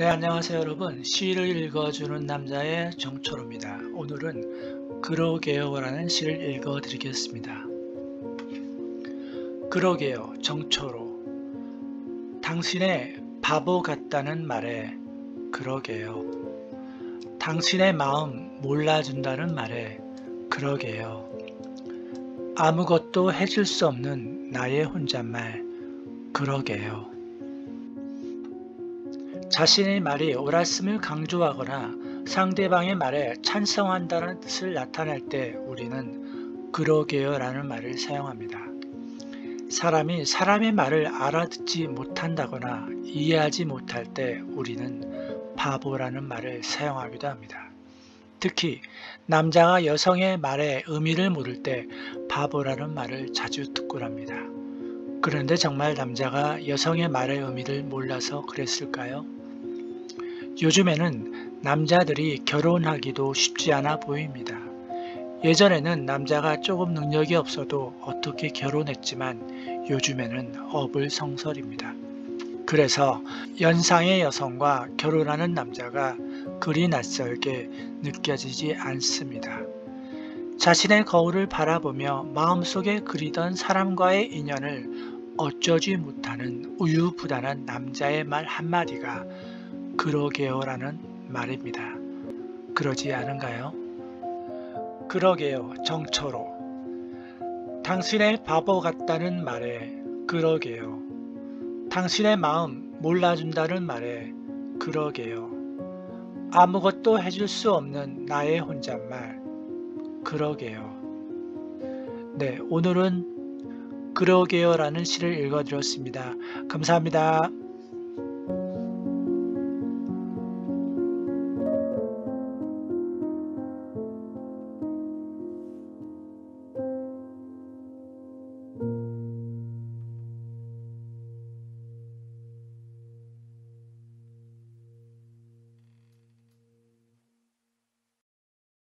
네 안녕하세요 여러분. 시를 읽어주는 남자의 정초로입니다. 오늘은 그러게요 라는 시를 읽어 드리겠습니다. 그러게요 정초로 당신의 바보 같다는 말에 그러게요. 당신의 마음 몰라준다는 말에 그러게요. 아무것도 해줄 수 없는 나의 혼잣말 그러게요 자신의 말이 옳았음을 강조하거나 상대방의 말에 찬성한다는 뜻을 나타낼 때 우리는 그러게요 라는 말을 사용합니다. 사람이 사람의 말을 알아듣지 못한다거나 이해하지 못할 때 우리는 바보라는 말을 사용하기도 합니다. 특히 남자가 여성의 말의 의미를 모를 때 바보라는 말을 자주 듣곤 합니다. 그런데 정말 남자가 여성의 말의 의미를 몰라서 그랬을까요? 요즘에는 남자들이 결혼하기도 쉽지 않아 보입니다. 예전에는 남자가 조금 능력이 없어도 어떻게 결혼했지만 요즘에는 어불성설입니다. 그래서 연상의 여성과 결혼하는 남자가 그리 낯설게 느껴지지 않습니다. 자신의 거울을 바라보며 마음속에 그리던 사람과의 인연을 어쩌지 못하는 우유부단한 남자의 말 한마디가 그러게요 라는 말입니다. 그러지 않은가요? 그러게요 정초로 당신의 바보 같다는 말에 그러게요 당신의 마음 몰라준다는 말에 그러게요 아무것도 해줄 수 없는 나의 혼잣말 그러게요 네 오늘은 그러게요 라는 시를 읽어드렸습니다. 감사합니다.